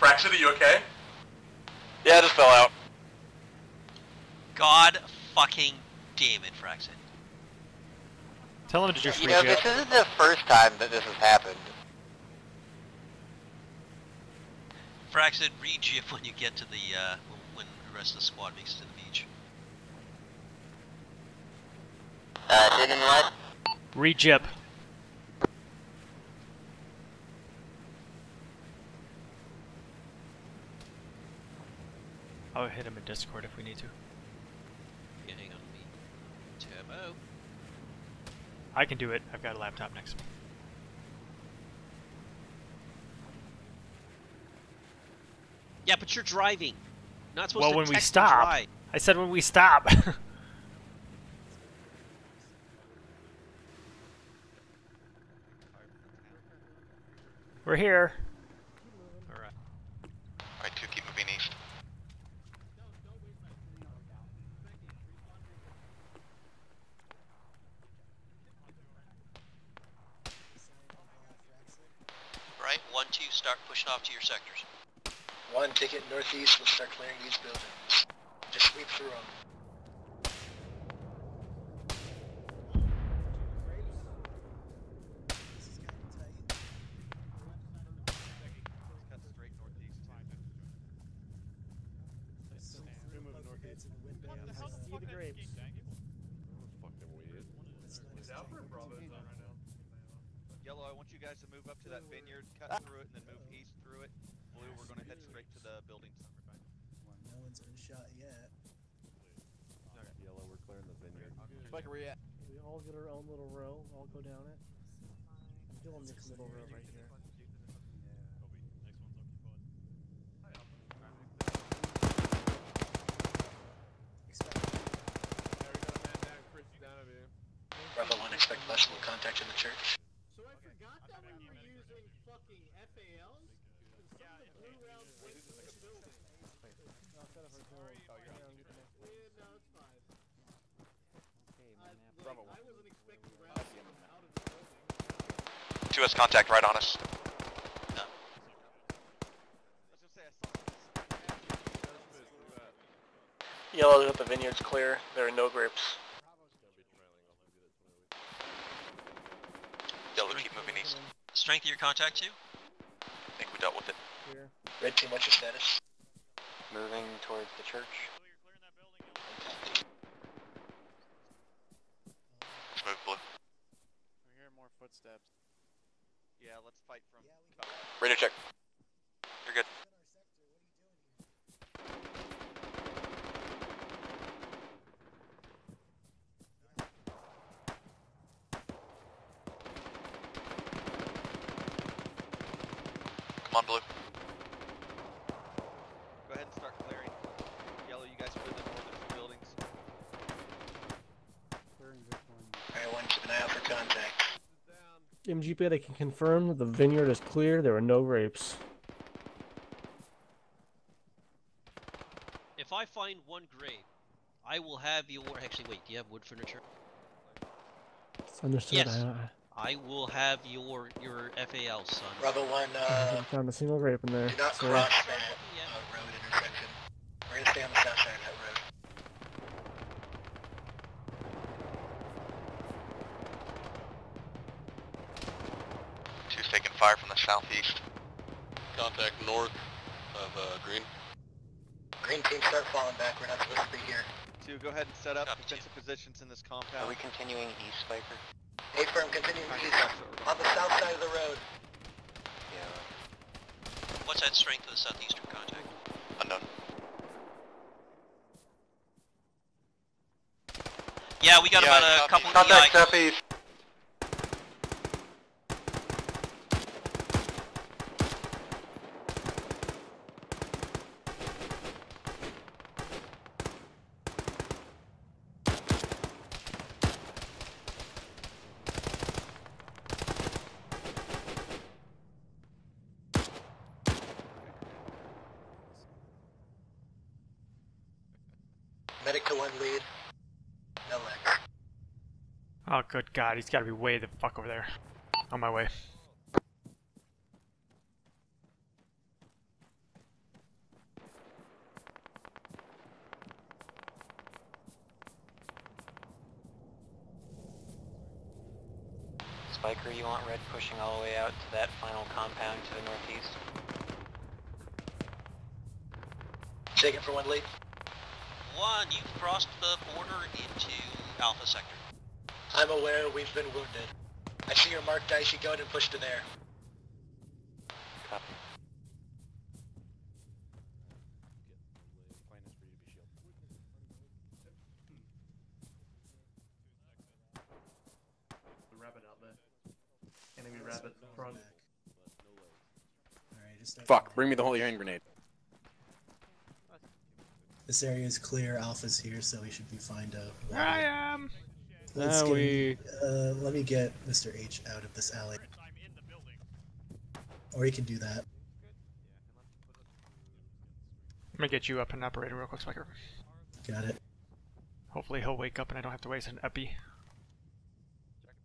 Fraxit, are you okay? Yeah, I just fell out. God fucking damn it, Fraxit. Tell him to just You know, reject. this isn't the first time that this has happened. Fraxit, re-jip when you get to the, uh, when the rest of the squad makes it to the beach. Uh, didn't what? Rejip. I'll hit him in Discord if we need to. Yeah, hang on me. Turbo. I can do it. I've got a laptop next to me. Yeah, but you're driving. Not supposed to be driving. Well, to when we stop. I said when we stop. We're here. Alright. Alright, two, keep moving east. Right, one, two, start pushing off to your sectors. One, take it northeast, we'll start clearing these buildings. Just sweep through them. I want you guys to move up to that vineyard, cut ah! through it, and then move east through it. Blue, we're gonna head straight to the buildings. No one's been shot yet. Yellow, we're clearing the vineyard. Spike, where you at? We all get our own little row, all go down it. Do a mixed little row right here. Bravo 1, expect possible contact in the church. So I forgot that we were using fucking FALs? Some of the blue rounds went to the building. No, instead of our goal. Yeah, no, it's fine. I, like, I wasn't expecting rounds to come out of the building. Two has contact right on us. No. Let's just say I saw Yellow that the vineyard's clear. There are no grapes. Yellow, keep moving east. Strength of your contact too? I think we dealt with it. Here. Red team, what's your status? Moving towards the church. Let's move blue. We're hearing more footsteps. Yeah, let's fight from. Radio check. You're good. Come on, blue. Go ahead and start clearing. Yellow, you guys clear the northern two buildings. Alright, 1, keep an eye out for contact. MGP, they can confirm that the vineyard is clear. There are no grapes. If I find one grave, I will have your. Actually, wait. Do you have wood furniture? It's understood. Yes. I, I will have your your FAL, son. Bravo 1, I uh, haven't found a single grape in there. do not so- cross that uh, road intersection. We're gonna stay on the south side southeast. Contact north of uh, Green. Green team, start falling back. We're not supposed to be here. Two, go ahead and set up Copy, defensive positions in this compound. Are we continuing east, Viper? A firm, continue east. On the south side of the road. Yeah. What's that strength of the southeastern contact? Unknown. Yeah, we got about a couple EI. southeast. good god, he's gotta be way the fuck over there. On my way. Spiker, you want red pushing all the way out to that final compound to the northeast? Shaking for one lead. One, you've crossed the border into Alpha Sector. I'm aware we've been wounded. I see your marked dicey gun and push to there. Copy. Plan is for you to be shielded. The rabbit out there. Enemy rabbit front. Alright, Fuck, bring me the holy hand grenade. This area is clear. Alpha's here, so we should be fine to. I am. Let's Ah, get, we- uh, let me get Mr. H out of this alley. Or he can do that. I'm gonna get you up and operating real quick, Spiker. Got it. Hopefully he'll wake up and I don't have to waste an epi.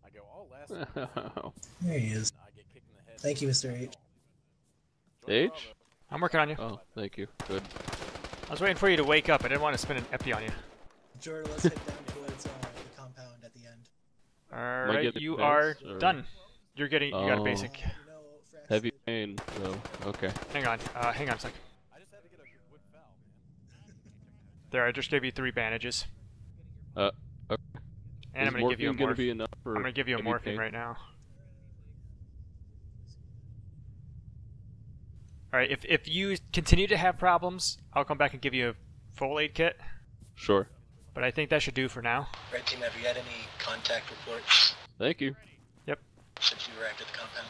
I go all last. There he is. I get kicked in the head. Thank you, Mr. H. H? I'm working on you. Oh, thank you. Good. I was waiting for you to wake up. I didn't want to spend an epi on you. Jordan, let's head down Alright, you are or- done. You're getting, you got a Oh. basic. Frax, Heavy pain, though. Okay. Hang on, uh, hang on a sec. I just had to get a wood FAL, man. There, I just gave you three bandages. Uh, okay. And Is I'm gonna give you a morphine gonna be enough for I'm gonna give you a morphine pain? right now. Alright, if, if you continue to have problems, I'll come back and give you a full aid kit. Sure. But I think that should do for now. Red team, have you had any contact reports Thank you. Yep. Since you arrived at the compound?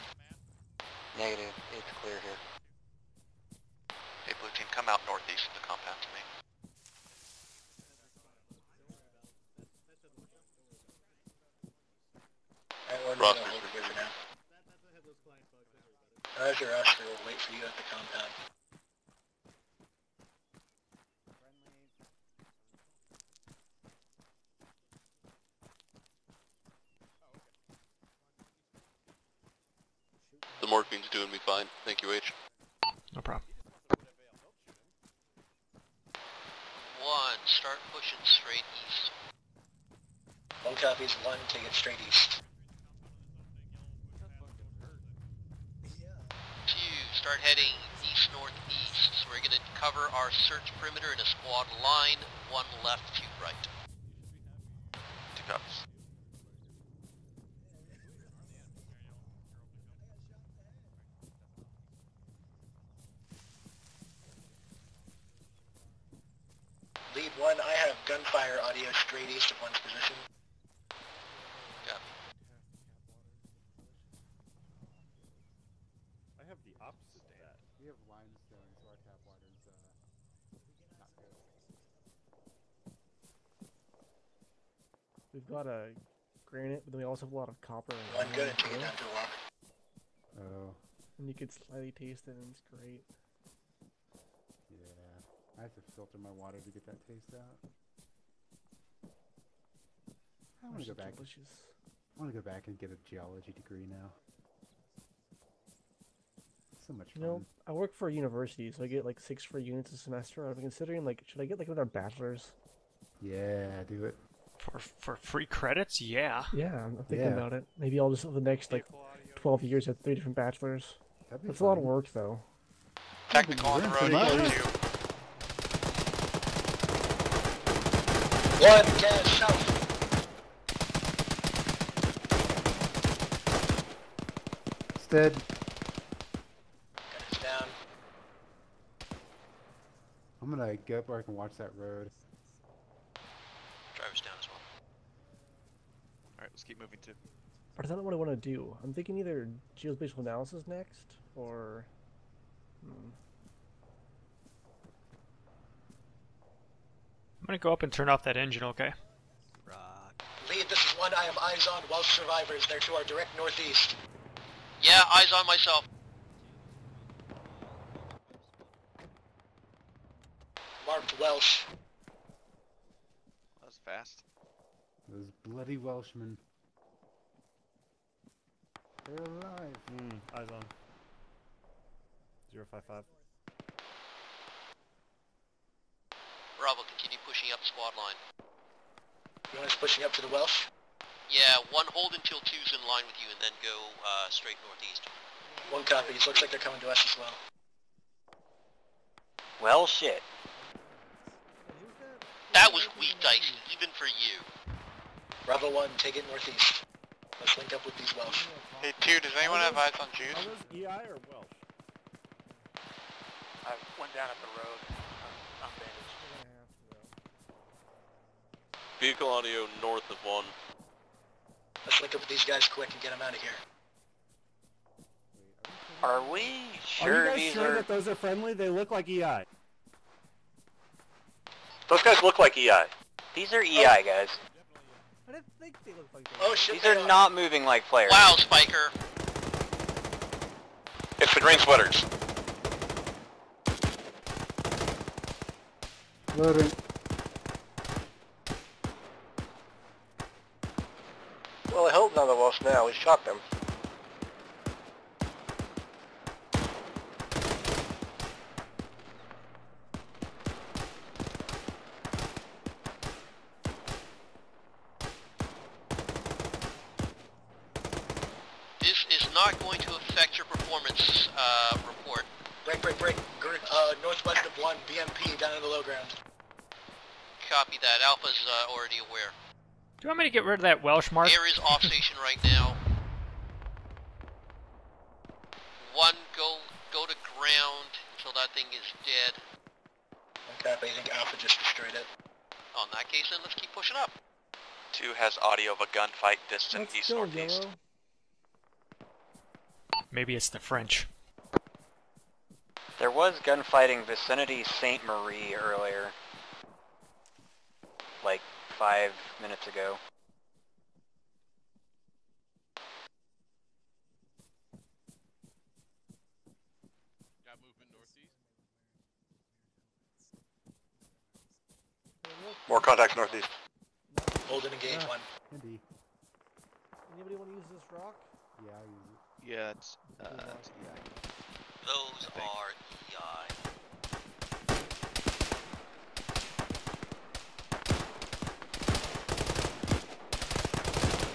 Negative. It's clear here. Hey, blue team, come out northeast of the compound to me. Alright, we're Ross, gonna hold Mr. here now. That, that's a headless flying fuck. Don't worry about it. Roger, Oscar will wait for you at the compound. The morphine's doing me fine. Thank you, H. No problem. One, start pushing straight east. One copies one, take it straight east. Yeah. Two, start heading east northeast. So we're gonna cover our search perimeter in a squad line. One left, two right. Two copies. Lead one, I have gunfire audio straight east of one's position. I have the opposite of that. We have limestone, so our tap water's uh, not good. We've got a granite, but then we also have a lot of copper. And One good iron and take it to a walk. Oh. And you could slightly taste it, and it's great. Yeah. I have to filter my water to get that taste out. I want to go so back. Delicious. I want to go back and get a geology degree now. So much You fun. know, I work for a university, so I get like six free units a semester. I'm considering like, should I get like another bachelor's? Yeah, do it. For for free credits, yeah. Yeah, I'm thinking Yeah. about it. Maybe I'll just over the next like 12 years have three different bachelors. That'd be That's a lot of work though. Technical on the road, Come on. One, gas south. It's dead. Gunners down. I'm gonna go up where I can watch that road. Driver's down as well. Alright, let's keep moving too. But I don't know what I want to do. I'm thinking either geospatial analysis next, or... Hmm. I'm gonna go up and turn off that engine, okay? Rock. Lead, this is one. I have eyes on Welsh survivors. They're to our direct northeast. Yeah, eyes on myself. Marked Welsh. That was fast. Those bloody Welshmen. They're alive. Hmm, eyes on. Zero five five. Bravo, continue pushing up squad line. You want us pushing up to the Welsh? Yeah, one hold until two's in line with you and then go uh, straight northeast. One copy. It looks like they're coming to us as well. Well, shit. That was weak dice, even for you. Bravo 1, take it northeast. Let's link up with these Welsh. Hey, two, does anyone have eyes on Jews? Are those EI or Welsh? I went down at the road. I'm, uh, I'm bandaged. Vehicle audio north of one. Let's link up with these guys quick and get them out of here. Are we sure Are sure you guys these sure are... that those are friendly? They look like EI. Those guys look like EI. These are EI oh. guys. I didn't think they looked like that. Oh shit, These they are not moving like players. Wow, Spiker. It's the green sweaters. Loading. Well, I hope none of us now. We shot them. This is not going to affect your performance uh, report. Break, break, break. Gr- Uh, northwest of 1, BMP down in the low ground. Copy that. Alpha's uh, already aware. Do you want me to get rid of that Welsh mark? Air is off station right now. One, go go to ground until that thing is dead. One copy. I think Alpha just destroyed it. Oh, in that case, then let's keep pushing up. Two has audio of a gunfight distant Let's east go, northeast. Yellow. Maybe it's the French. There was gunfighting vicinity Sainte Marie earlier. Like five minutes ago. Got movement northeast. More contacts northeast. Hold and engage Yeah. 1. Indeed. Anybody want to use this rock? Yeah, I use it. Yeah, it's, Those are EI.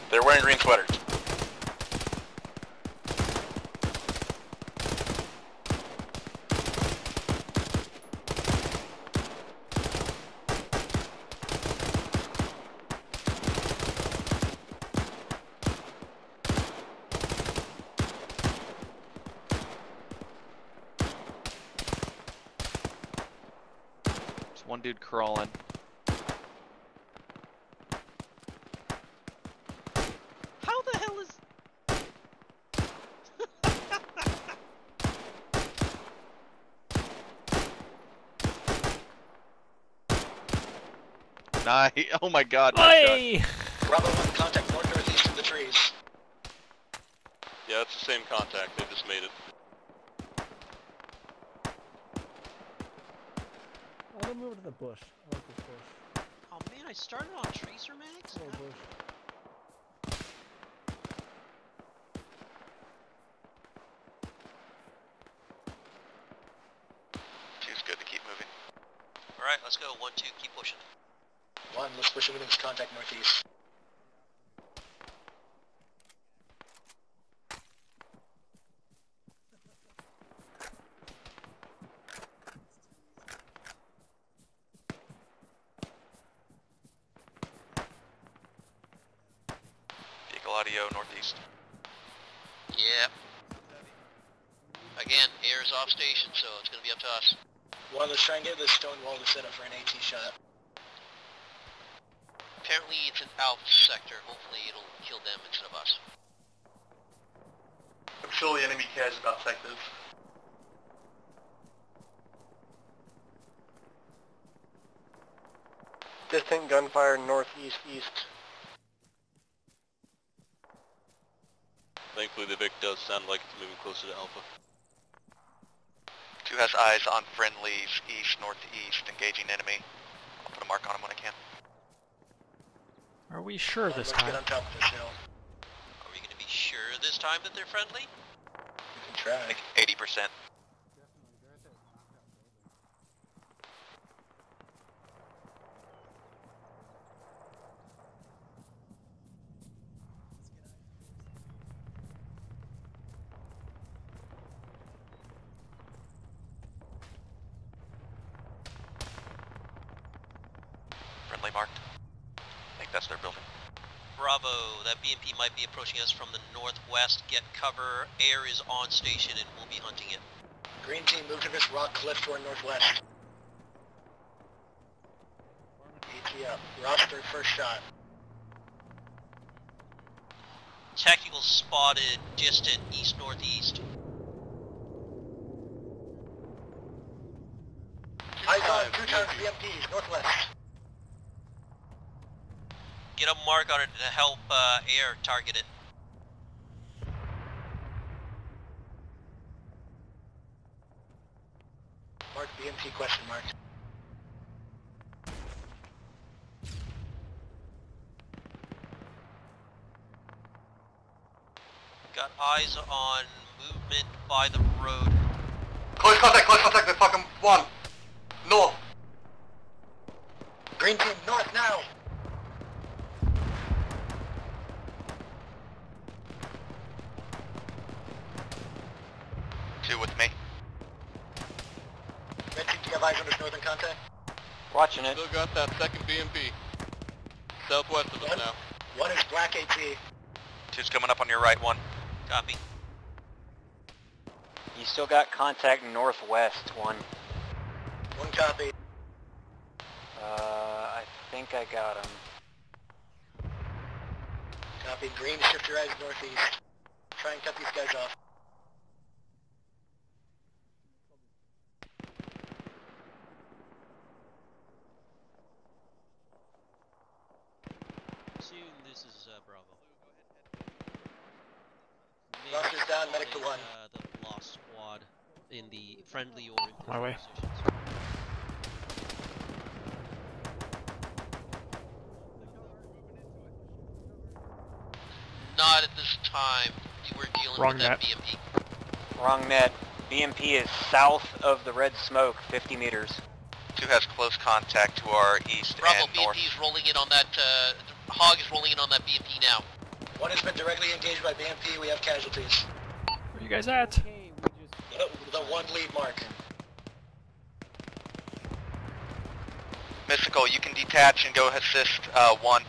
They're wearing green sweaters. There's one dude crawling. How the hell is... nice. Oh my god. nice. Hey! Bravo 1, contact north northeast of the trees. Yeah, it's the same contact. They just made it. I'm gonna move to the bush. I like this bush. Oh man, I started on tracer mags? Little bush. Two's good to keep moving. Alright, let's go. One, two, keep pushing. 1, let's push him into contact northeast. Vehicle audio northeast. Yep. Again, air is off station, so it's gonna be up to us. 1, let's try and get this stone wall to set up for an AT shot. Apparently it's an Alpha sector. Hopefully it'll kill them instead of us. I'm sure the enemy cares about sectors. Distant gunfire northeast east. Thankfully, the Vic does sound like it's moving closer to Alpha. Two has eyes on friendlies east northeast, engaging enemy. I'll put a mark on him when I can. Are we sure right, this time? Get on top of this hill. Are we gonna be sure this time that they're friendly? You can try. Like 80%. Friendly marked. I think that's their building. Bravo, that BMP might be approaching us from the northwest. Get cover. Air is on station and we'll be hunting it. Green team, move to this rock cliff toward northwest. AT up. Roster, first shot. Tactical spotted distant east northeast. Eyes on two times BMPs, northwest. Get a mark on it to help uh, air target it. Mark BMP question mark. Got eyes on movement by the road. Close contact, close contact, the fucking one. North. Green team, north now. Two with me. Red team, do you have eyes on this northern contact? Watching it. Still got that second BMP. Southwest of us One, now. one is black AT. Two's coming up on your right, one. Copy. You still got contact northwest, one. One copy. Uh, I think I got him. Copy. Green, shift your eyes northeast. Try and cut these guys off. Soon, this is uh, Bravo. Roster's down, medic to one. Uh, the lost squad in the friendly or in My way. positions. Not at this time. We're dealing Wrong with that. BMP. Wrong net. BMP is south of the red smoke, 50 meters. Two has close contact to our east Bravo, and north. BMP is rolling in on that. Uh, Hog is rolling in on that BMP now. One has been directly engaged by BMP. We have casualties. Where you guys at? The, the one lead mark. Mystical, you can detach and go assist uh, one.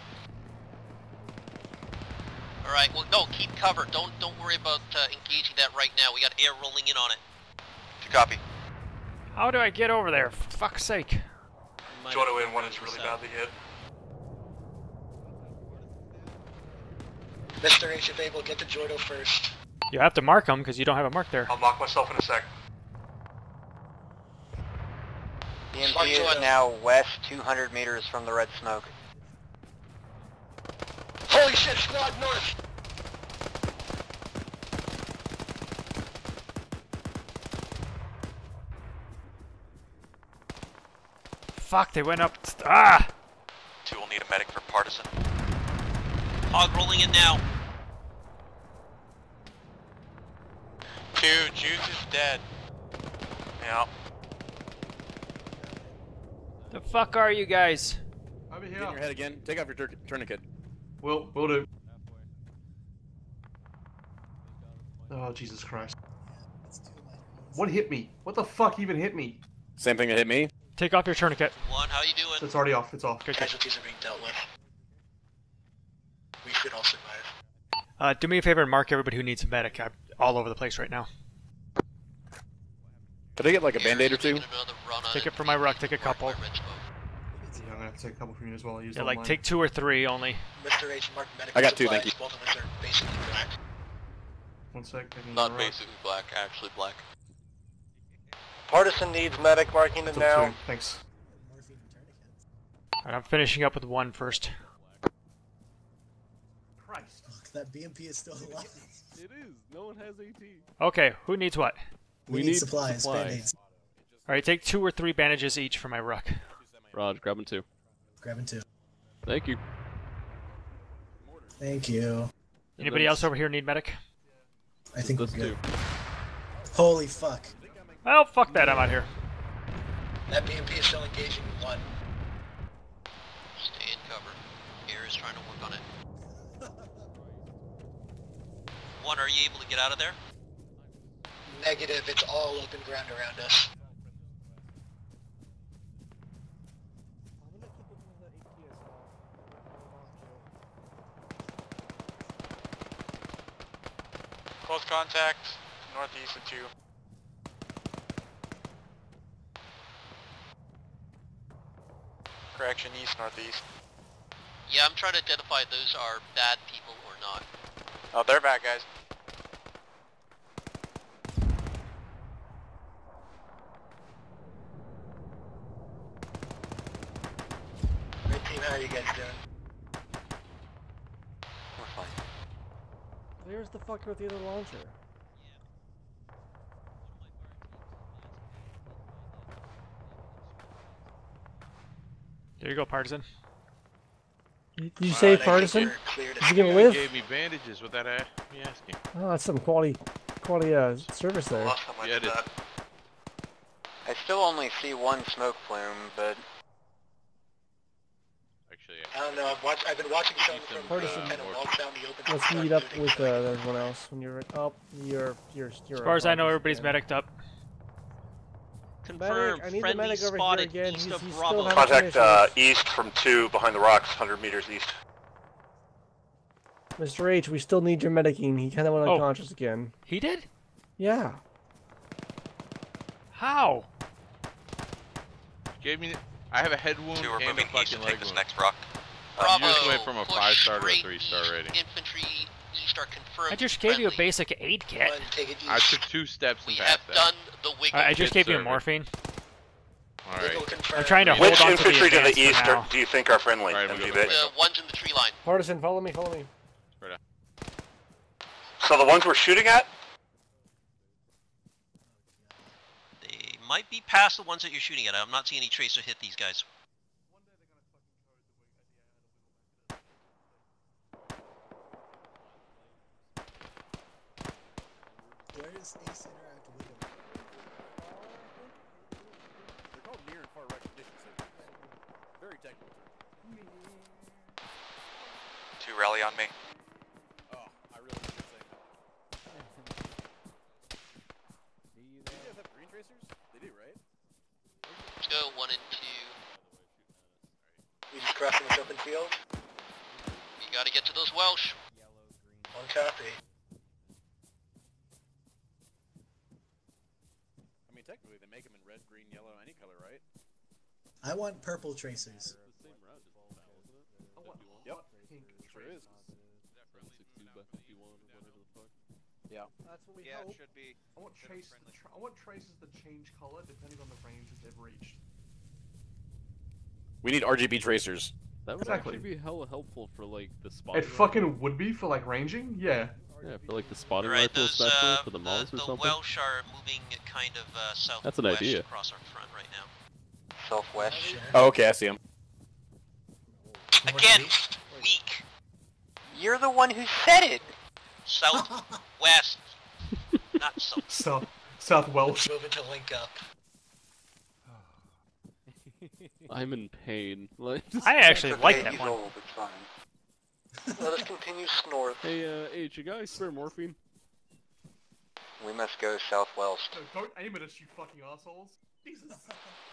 All right. Well, no, keep cover. Don't don't worry about uh, engaging that right now. We got air rolling in on it. To copy. How do I get over there? For fuck's sake. Might Jordo have one is really south. badly hit. Mr. H, if able, get to Jordo first. You have to mark them because you don't have a mark there. I'll mark myself in a sec. Mark BMP is now west 200 meters from the red smoke. Holy shit, squad north! Fuck, they went up. Ah! Two will need a medic for partisan. Hog rolling in now. Two, Juice is dead. Yeah. The fuck are you guys? Over Get in your head again. Take off your tur- tourniquet. Will, will do. Oh, Jesus Christ. What hit me? What the fuck even hit me? Same thing that hit me. Take off your tourniquet. One, how you doing? It's already off. It's off. Good, good. Casualties are being dealt with. We should all survive. Uh, do me a favor and mark everybody who needs a medic. I'm all over the place right now. Could I get like a Air band-aid or two? making another run on Take it from my ruck, take a couple. Yeah, I'm gonna have to take a couple from you as well. I used Yeah, like mine. take two or three only. Mr. H, mark medical I got two, supplies. thank you. Both of us are basically black. One sec. taking Not basically black, actually black. Partisan needs medic, marking It's up to. Thanks. Morphine and tourniquets. Alright, I'm finishing up with one first. Christ. Fuck, that BMP is still alive. It is. No one has AT. Okay, who needs what? We, We need, need supplies, supplies. Alright, take two or three bandages each for my ruck. Raj, grabbing two. Grabbing two. Thank you. Thank you. Anybody else over here need medic? I think we're Let's good. do. Holy fuck. Well, fuck that, I'm out here. That BMP is still engaging one. One, are you able to get out of there? Negative, it's all open ground around us. Close contact, northeast of 2. Correction, east, northeast. Yeah, I'm trying to identify those are bad people or not. Oh, they're bad guys. How are you guys doing? We're fine. Where's the fucker with the other launcher? There you go, partisan. Did you say partisan? Did you give a whiff? gave me bandages without me asking. Oh, that's some quality, quality uh, service there. Yeah, it is. I still only see one smoke plume, but Actually, I don't know. I've watched. I've been watching some from Partisan. uh, kind of walks out the open. Let's meet up with uh, everyone else when you're up. You're you're you're. As far as I know, everybody's medicked up. Medic, I need the medic over here again. He's, he's still having Contact uh, east from 2 behind the rocks, 100 meters east. Mr. H, we still need your medicing. He kind of went Oh. unconscious again. He did? Yeah. How? Gave me. I have a head wound Two, we're and a moving east to take this next rock. I'm Bravo, just went from a five star to a three star rating. Infantry east are confirmed. I just gave you a basic aid kit. I took two steps We and have passed that. done the wiggle. I I just Good gave you service. morphine. All right. I'm trying to Which hold on to the infantry to the east are, do you think are friendly? Alright, we MGB? The ones in the tree line. Partisan, follow me, follow me. So the ones we're shooting at? They might be past the ones that you're shooting at. I'm not seeing any tracer hit these guys. Where is Ace Interact with him? They're called near and far recognition systems. Very technical term. Two rally on me. Oh, I really should say no. Do you guys have green tracers? They do, right? Go one and two. We just crossing this open field. You gotta get to those Welsh. One copy. I mean, technically, they make them in red, green, yellow, any color, right? I want purple tracers. Yep. Sure is. Yeah. That's what we Yeah, it should be. I want should be trace. friendly. I want traces to change color depending on the ranges they've reached. We need RGB tracers. That would Exactly. actually be hella helpful for like the spotting. It fucking would be for like ranging. Yeah. Yeah, for like the spotting Alright, rifle, those, especially uh, for the the, mods or the something. Welsh are moving kind of uh, southwest That's an idea. across our front right now. Southwest. Oh, okay, I see him. Again, weak. You're the one who said it. Southwest, not south. South South Welsh. Moving to link up. I'm in pain. Like, I actually It's like that he's one. old, it's fine. Let us continue north. hey, uh, H, you guys spare morphine? We must go southwest. No, don't aim at us, you fucking assholes. Jesus.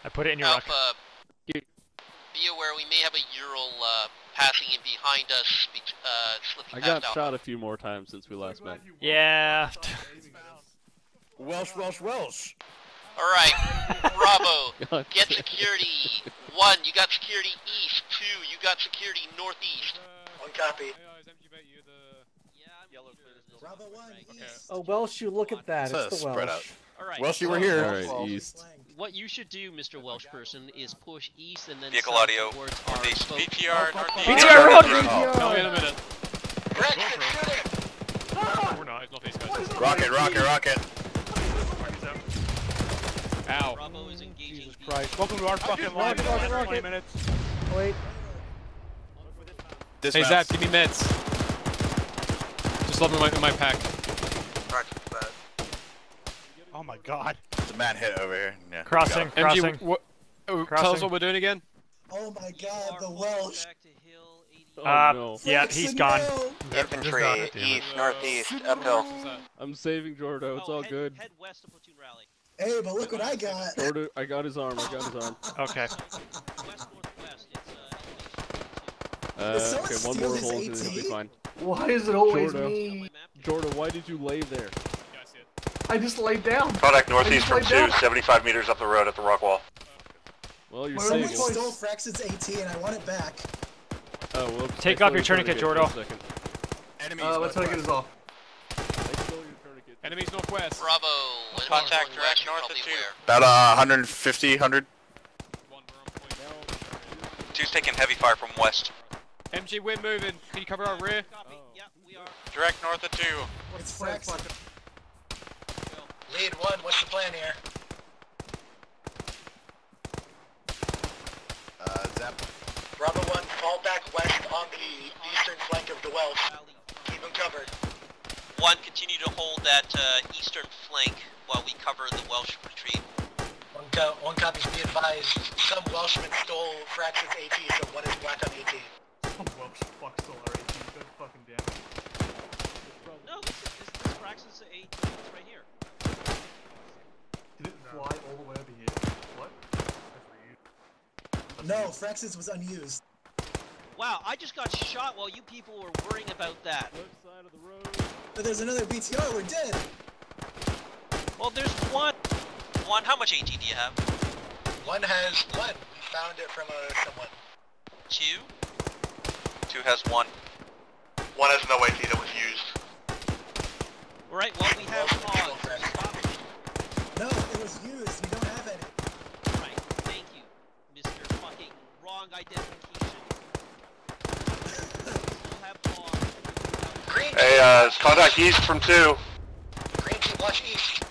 I put it in your ruck. Alpha, be aware we may have a Ural uh, passing in behind us, be- uh, slipping I past got Alpha. shot a few more times since we last met. Yeah. Welsh, Welsh, Welsh. Alright, Bravo, God get security. One, you got security east. Two, you got security northeast. One copy. Bravo 1, East. Oh, Welsh, you look at that. So It's the spread Welsh. out. Alright. Welsh, you were here. Alright, east. What you should do, Mr. Welsh person, is push east and then Vehicle audio, towards our northeast. boat. BTR, northeast. BTR road! Oh, wait a minute. Brexit, shoot it! We're not. It's not these guys. Rocket, rocket, rocket. Ow. Bravo is engaging Jesus Christ. Welcome to our fucking line. Rocket, rocket, 20 minutes. Wait. Dismount. Hey, Zap, give me meds. Just love in my, in my pack. Oh my god. It's a mad hit over here. Yeah. Crossing, MG, crossing. what, oh, tell us what we're doing again? Oh my god, the Welsh. Back to hill 80. Oh, Uh, no. yeah, he's gone. Infantry, Damn it. east, northeast, uphill. I'm saving Jordo, it's Oh, all head, good. Head west to platoon rally. Hey, but look what I got. Jordo, I got his arm, I got his arm. Okay. West northwest. It's uh, elevation. Uh, Did someone okay, one more hole and it'll be fine. Why is it always Jordo. me? Jordo, why did you lay there? I just laid down. Contact I northeast from laid 2, down. 75 meters up the road at the rock wall. Well, you're Where are we. Someone stole Frax's AT and I want it back. Oh, well. Take off your tourniquet, for Jordo. second. Enemies. Uh, let's try to get us off. I stole your. Enemies northwest. Bravo. Contact direct north of two. About uh, 150, 100. Two's taking heavy fire from west. MG wind moving. Can you cover our rear? Copy. Yeah, we are. Direct north of two. It's Frax. Lead one, what's the plan here? Uh, Zap. Bravo one, fall back west on the eastern flank of the Welsh. Keep them covered. One, continue to hold that uh, eastern flank while we cover the Welsh retreat. One, co one copy's be advised. Some Welshman stole Frax's AT, so one is black on AT. Some Welsh fuck stole our AT. Good fucking damn it. No, this is this, this Frax's AT. It's right here. Did it fly all the way over here? What? No, Frax's was unused. Wow, I just got shot while you people were worrying about that. Left side of the road. But there's another BTR, we're dead. Well, there's one. One, how much AT do you have? One has one. We found it from uh, someone. Two? Two has one. One has no AT that was used. All right, well, we have Welshman stole odds. Frax. Stop it. No, it was used. We don't have any. Right, thank you, Mr. Fucking Wrong Identification. Still have odds. Hey, team, uh, watch contact east. east from 2. Green team, watch east.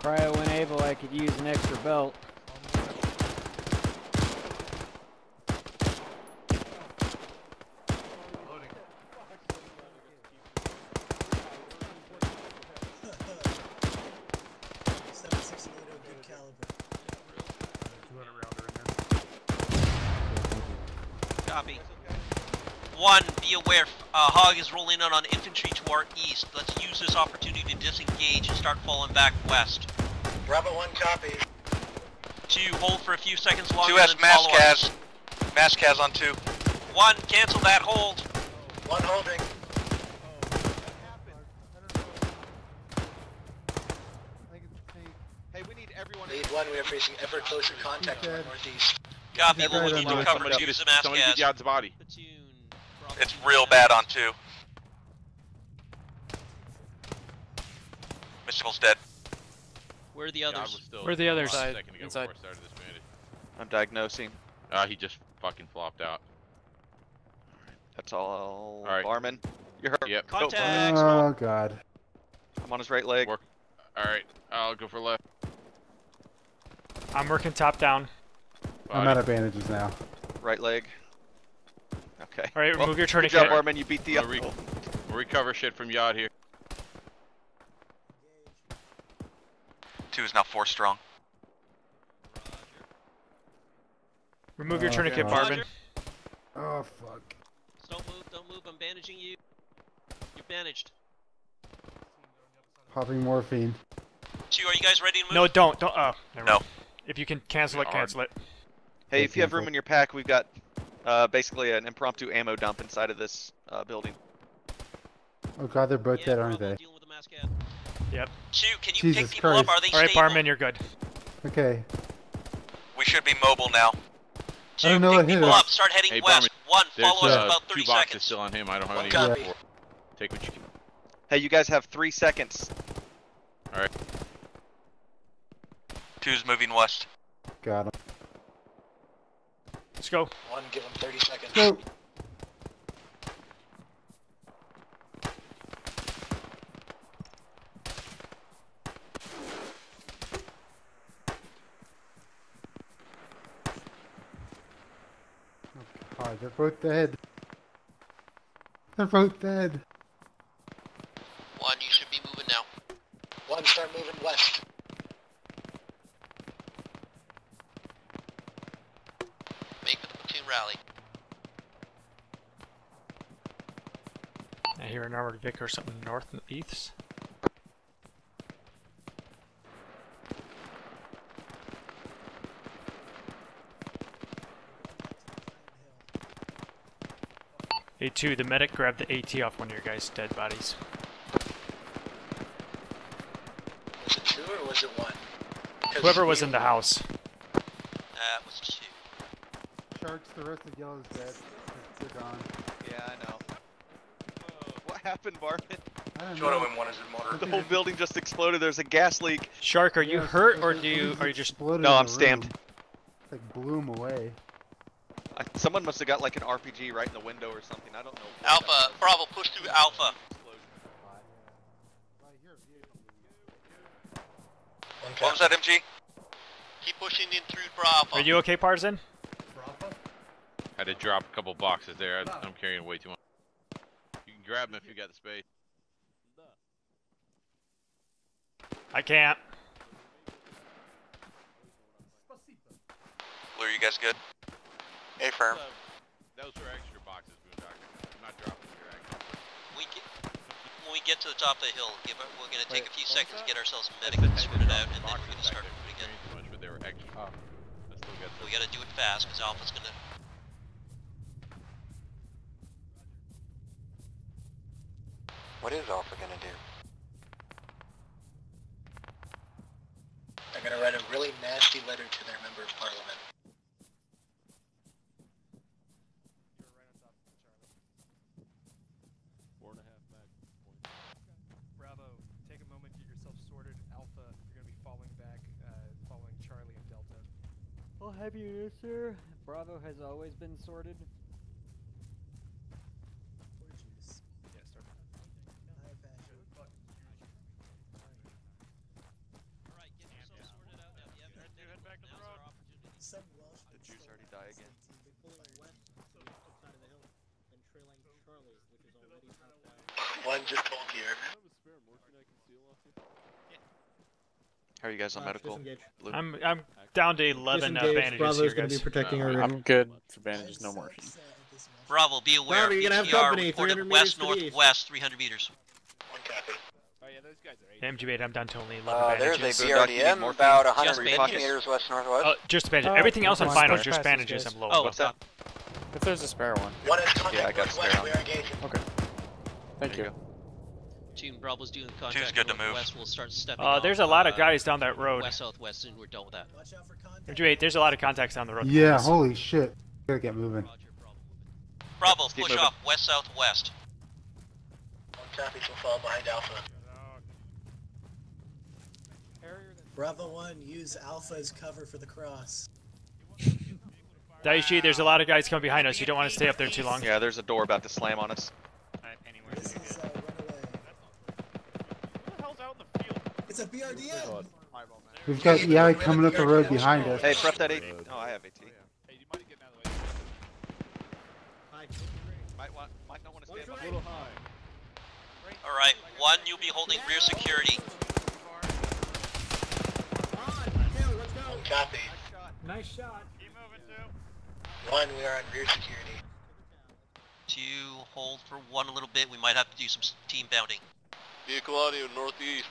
Cryo when able, I could use an extra belt. Loading. Seven sixty eight oh good caliber. 200 rounder in there. Copy. One, be aware, is rolling in on infantry to our east. Let's use this opportunity to disengage and start falling back west. Bravo one copy. Two, hold for a few seconds longer Two has and then follow us. Mascaz. Mascaz on two. One, cancel that hold. One holding. Hey, we need everyone. Lead one, we are facing ever closer contact from our northeast. Copy, Never we'll heard need of to mine. cover Somebody two get, Damascus. somebody get Yad's body. Platoon. Bravo It's real bad on two. Mystical's dead. Where are the Yad others? was still Where are the others? Inside. ago Inside. This I'm diagnosing. Uh, he just fucking flopped out. That's all. Alright. Barman. You're hurt. Yep. Contact. Oh god. I'm on his right leg. Work. Alright, I'll go for left. I'm working top down. I'm out of bandages now. Right leg. Okay. All right, Well, remove your Good tourniquet. job, Barman. You beat the. We'll, re- we'll recover shit from Yad here. Two is now four strong. Remove your Oh, tourniquet, God. Barman. Oh fuck. Don't move, don't move. I'm bandaging you. You're bandaged. Popping morphine. Two, are you guys ready to move? No, don't, don't. Oh, never No. mind. If you can cancel it, cancel it. Hey, if you have room in your pack, we've got uh, basically an impromptu ammo dump inside of this uh, building. Oh god, they're both yeah, dead, aren't they? dealing with the Mascad. Yep. Two, can you Jesus pick people up? Are they All right, stable? Barman, you're good. Okay. We should be mobile now. Two, I don't know pick what people us. up. Start heading Hey, west. One, follow us uh, about two 30 boxes seconds. still on him. I don't have One any copy. for. Take what you can. Hey, you guys have three seconds. Alright. Two's moving west. Got him. Let's go. One, give him 30 seconds. Go. Oh god, they're both dead. They're both dead. hear an armored Vic or something north in the A2, the medic grabbed the AT off one of your guys' dead bodies. Was it two or was it one? Whoever was in the house. That was two. Sharks, the rest of y'all is dead. They're gone. Yeah, I know. What happened, Barman? I don't Jordan know. win one is in motor. The whole building just exploded. There's a gas leak. Shark, are you Yeah, hurt or do you are you just exploded No, I'm stamped. room. Like blew him away. I, someone must have got like an RPG right in the window or something. I don't know. Alpha. Bravo, push through Alpha. One What was that, MG? Keep pushing in through Bravo. Are you okay, Partisan? Had to drop a couple boxes there. I, I'm carrying way too much. You can grab them if you got the space. I can't. Blue, are you guys good? A firm. Those are extra boxes, Boondogger. I'm not dropping your extra. We get, when we get to the top of the hill, give it, we're gonna take a few Wait, seconds, to get ourselves a I medic said and I sort it dropped out, and then we're gonna start there. moving again. Carrying too much, but they were extra. Oh. I still We gotta do it fast, because Alpha's gonna... What is Alpha gonna do? They're gonna write a really nasty letter to their member of parliament. Four and a half mag. Bravo, take a moment, to get yourself sorted. Alpha, you're gonna be falling back, uh, following Charlie and Delta. I'll have you, sir. Bravo has always been sorted. Yeah, start. Alright, get yourselves sorted out now. Yeah, head back to the road. Some Welsh Did Juice already die again? Pulling west to the side of the hill and trailing Charlie, which is already outbound. One just told here. How are you guys on Uh, medical? I'm I'm down to 11 uh, bandages Bravo's here, guys. be protecting our. I'm good for bandages, no morphine. Bravo, be aware. Bravo, you're gonna have company, reported 300 west, meters to the east. northwest, 300 meters. One copy. Oh yeah, those guys are MG Bait, I'm down to only 11 Uh, there's a Boondock, you need BRDM about Just 150 meters west northwest. Oh, just bandages. Uh, Everything else I'm fine on, on. Just bandages. I'm low. Oh, what's that? If there's a spare one. One is Yeah, I got a spare We are engaging. Okay. Thank There you. Go. Tune Bravo's doing contact good to move. northwest. We'll start stepping Uh, off, there's a lot of uh, guys down that road. West southwest, and we're done with that. Watch out for contact. MG Bait, there's a lot of contacts down the road. Yeah, Yes. holy shit. Gotta get moving. Bravo, Keep push moving. off west southwest. One copy will fall behind Alpha. Bravo 1, use Alpha as cover for the cross. Daishi, there's a lot of guys coming behind us. You don't want to stay up there too long. Yeah, there's a door about to slam on us. This is uh, It's a BRDM! We've got EI coming up the road behind us. Hey, prep that AT. Oh, I have AT. Might, want, might not want to stand behind. Alright, one, you'll be holding rear security. Copy. Nice shot. One, we are on rear security. Two, hold for one a little bit. We might have to do some team bounding. Vehicle audio northeast.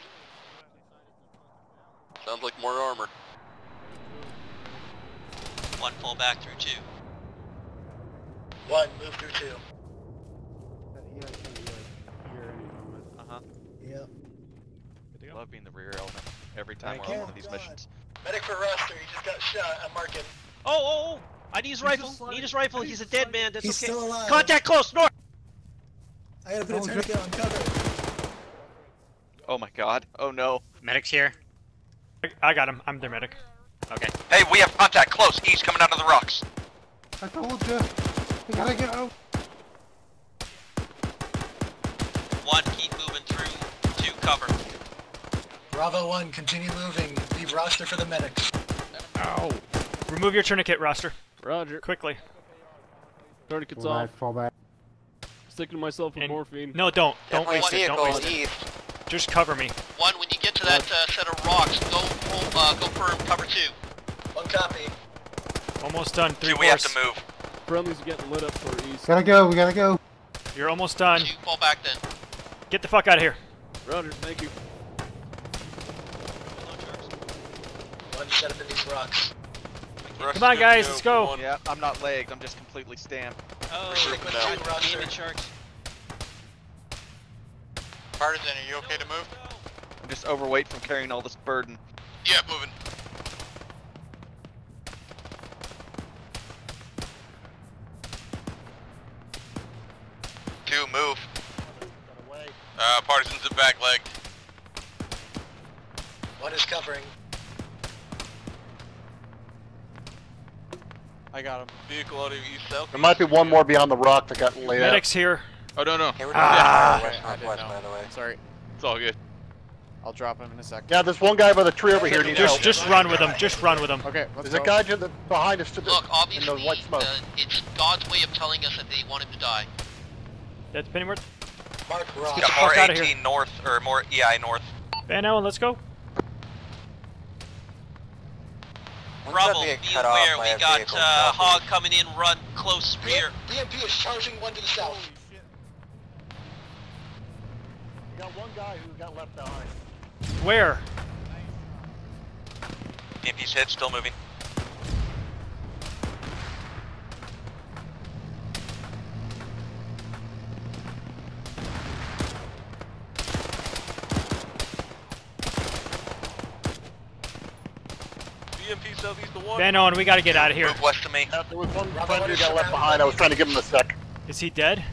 Sounds like more armor. One, fall back through two. One, move through two. Uh huh. Yep. Love being the rear element every time Thank we're on one of these missions. Medic for Roster, he just got shot. I'm marking. Oh, oh, oh! I need his rifle. Need his rifle. He's a dead man. That's He's okay. still alive. Contact close, north. I gotta put a tourniquet on cover. Oh my god. Oh no. Medic's here. I got him. I'm their medic. Okay. Hey, we have contact close, He's coming out of the rocks. I told you. I gotta get out. One, keep moving through two, cover. Bravo 1, continue moving. Leave Roster for the medics. Ow. Remove your tourniquet roster. Roger. Quickly. Tourniquet's Fall off. back, fall back. Sticking to myself with And- morphine. No, don't. Don't Definitely waste it. Don't vehicle waste it. Just cover me. One, when you get to that uh, set of rocks, go hold, uh, go firm, cover two. One copy. Almost done. Three Two, we have to move. Friendly's getting lit up for east. Gotta go, we gotta go. You're almost done. Two, fall back then. Get the fuck out of here. Roger, thank you. One, set up in these rocks. Come on, guys. Let's go. Yeah, I'm not lagged. I'm just completely stamped. Oh, Regrouping damn now. it, damn it, sharks. Partisan, are you okay to move? I'm just overweight from carrying all this burden. Yeah, moving. Two, move. Uh, Partisan's in back leg. One is covering. I got him. Vehicle out of east south. There might be one more beyond the rock that got laid out. Medics here. Oh, no, no. Hey, we're Ah. west northwest, by the way. Sorry. It's all good. I'll drop him in a sec. Yeah, there's one guy by the tree over here. Just help. just run with him. Just run with him. Okay, let's There's a go. guy to the, behind us to the, Look, in obviously, the white smoke. uh, it's God's way of telling us that they want him to die. That's Pennyworth. Mark Ross. Get the fuck out of here. north, or more EI north. Van Allen, let's go. When's Bravo, be being cut off aware, we got vehicle uh. Hog coming in, run close rear. BMP is charging one to the south. You got one guy who got left behind. Where? BMP's hit, still moving. BMP southeast of one. Van Allen, we gotta get out of here. Move west to me. Uh, there was one friend who got left behind. I was trying to give him a sec. Is he dead?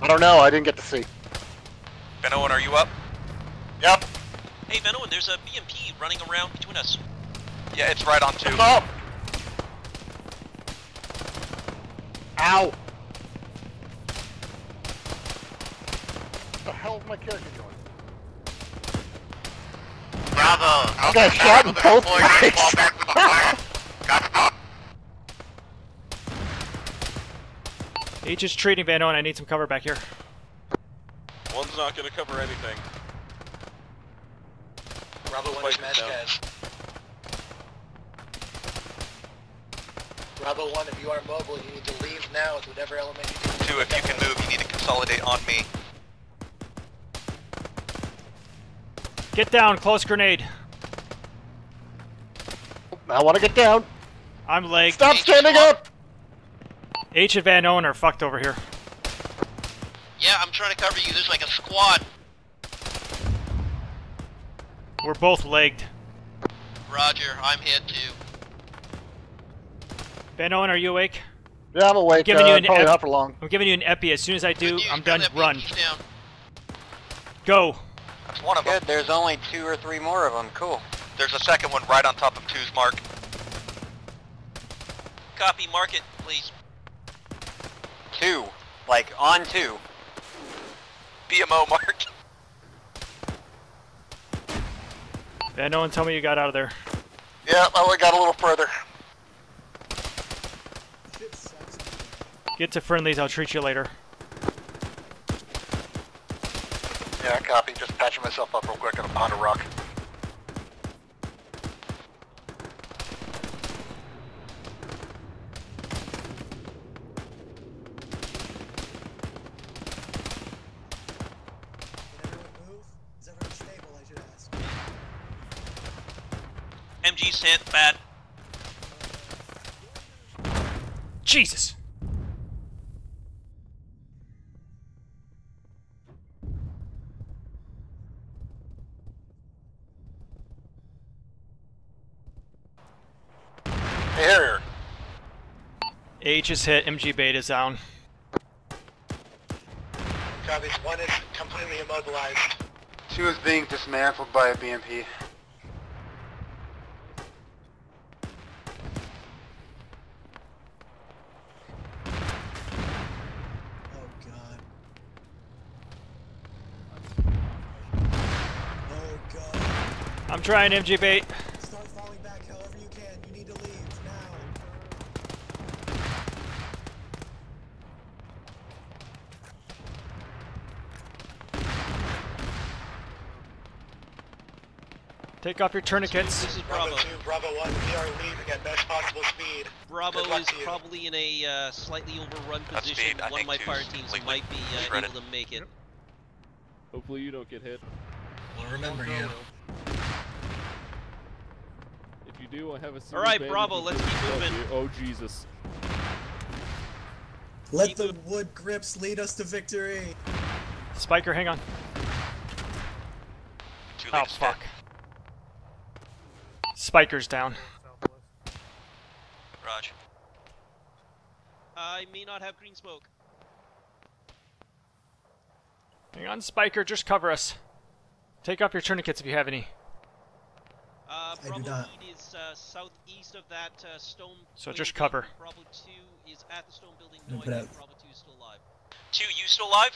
I don't know. I didn't get to see. Ben Owen, are you up? Yep. Hey, Venoan, there's a BMP running around between us. Yeah, it's right on two. What's up? Ow! The hell is my character doing? Bravo. I got shot in both legs. H is treating Van Allen. I need some cover back here. One's not going to cover anything. Bravo one is Fight match guys. Bravo one, if you are mobile, you need to leave now with whatever element you can. Two, if you can move, you need to consolidate on me. Get down. Close grenade. I want to get down. I'm legged. Stop standing up! H and Van Owen are fucked over here. Yeah, I'm trying to cover you. There's like a squad. We're both legged. Roger, I'm hit too. Ben Owen, are you awake? Yeah, I'm awake. Giving uh, you an probably not for long. I'm giving you an epi. As soon as I do, news, I'm done. Run. Down. Go. That's one of them. Good, there's only two or three more of them. Cool. There's a second one right on top of two's mark. Copy, mark it, please. Two. Like, on two. BMO mark. Van one tell me you got out of there. Yeah, I only got a little further. Get to friendlies. I'll treat you later. Yeah, copy. Just patching myself up real quick on a pond of rock. MG's hit, bad. Jesus. Hey, Harrier. H is hit. MG Bait's down. Copies, one is completely immobilized. Two is being dismantled by a BMP. I'm trying MG bait. Start falling back however you can. You need to leave now. Take off your tourniquets. This is Bravo Bravo. 2, Bravo 1, we are leaving at best possible speed. Bravo Good is probably in a uh, slightly overrun That's position. speed. One of my fire teams completely might be uh, able to make it. Hopefully you don't get hit. We'll remember you. If you do, I have a All right, Bravo, let's keep moving. you. Oh Jesus. Let the wood grips lead us to victory. Spiker, hang on. Too Oh, late to fuck. Spiker's down. Raj. I may not have green smoke. Hang on, Spiker, just cover us. Take off your tourniquets if you have any. Uh, I do not. is uh, southeast of that uh, stone. So just cover. Bravo two is at the stone building. No, No but idea. I- Bravo two is still alive. Two, you still alive?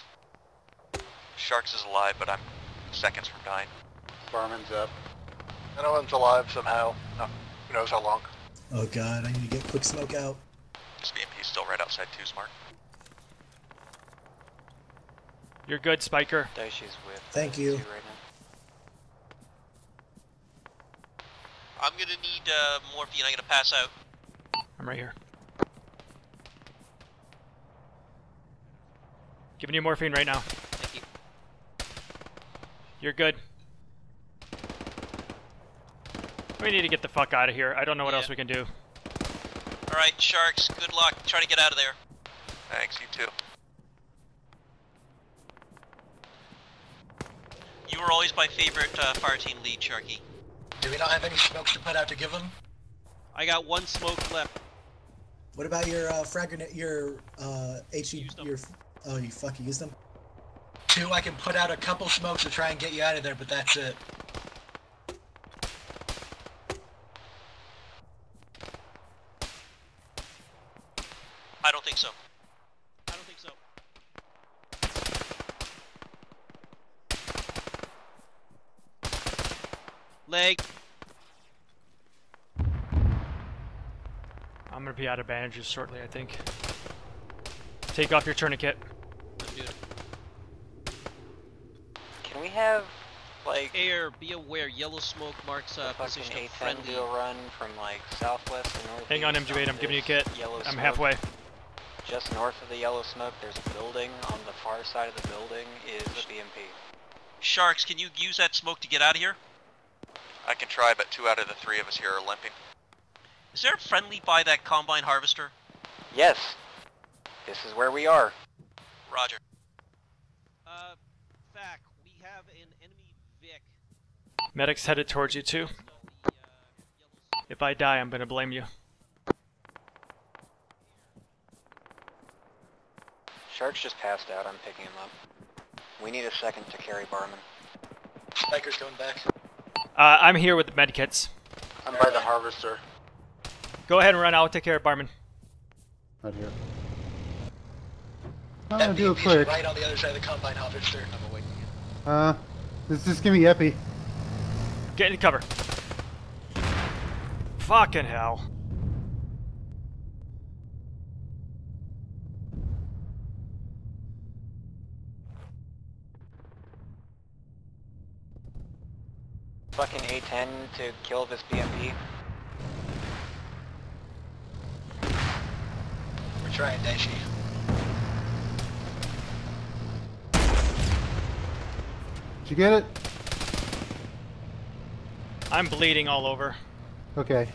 Sharks is alive, but I'm seconds from dying. Barman's up. Anyone's alive somehow. No, who knows how long. Oh god, I need to get quick smoke out. This BMP's still right outside too, Smart. You're good, Spiker. Daishi's with. Thank you. two Right I'm gonna need uh, morphine. I'm gonna pass out. I'm right here. Giving you morphine right now. Thank you. You're good. We need to get the fuck out of here. I don't know what Yeah. else we can do. All right, sharks. Good luck. Try to get out of there. Thanks, you too. You were always my favorite uh, fire team lead, Sharky. Do we not have any smokes to put out to give them? I got one smoke left. What about your uh, frag grenade, your uh, HE, your, oh, you fucking used them? Two, I can put out a couple smokes to try and get you out of there, but that's it. I don't think so. I don't think so. Leg. I'm gonna be out of bandages shortly, I think. Take off your tourniquet. Can we have like Air, be aware. Yellow smoke marks uh, fucking position of friendly. a run from like southwest to north? Hang on, MG Bait, I'm giving you a kit. Yellow I'm smoke. halfway. Just north of the yellow smoke, there's a building. On the far side of the building is a BMP. Sharks, can you use that smoke to get out of here? I can try, but two out of the three of us here are limping. Is there a friendly by that combine harvester? Yes. This is where we are. Roger. Uh, Fac, we have an enemy Vic. Medic's headed towards you too. If I die, I'm gonna blame you. Shark's just passed out. I'm picking him up. We need a second to carry Barman. Spiker's going back. Uh, I'm here with the medkits. I'm by the harvester. Go ahead and run. I'll take care of Barman. Right here. I'm gonna do it quick. right on the other side of the combine harvester. I'm away. Uh, just, just give me Epi. Get into cover. Fucking hell. Fucking A10 to kill this BMP. We're trying, Daishi. Did you get it? I'm bleeding all over. Okay.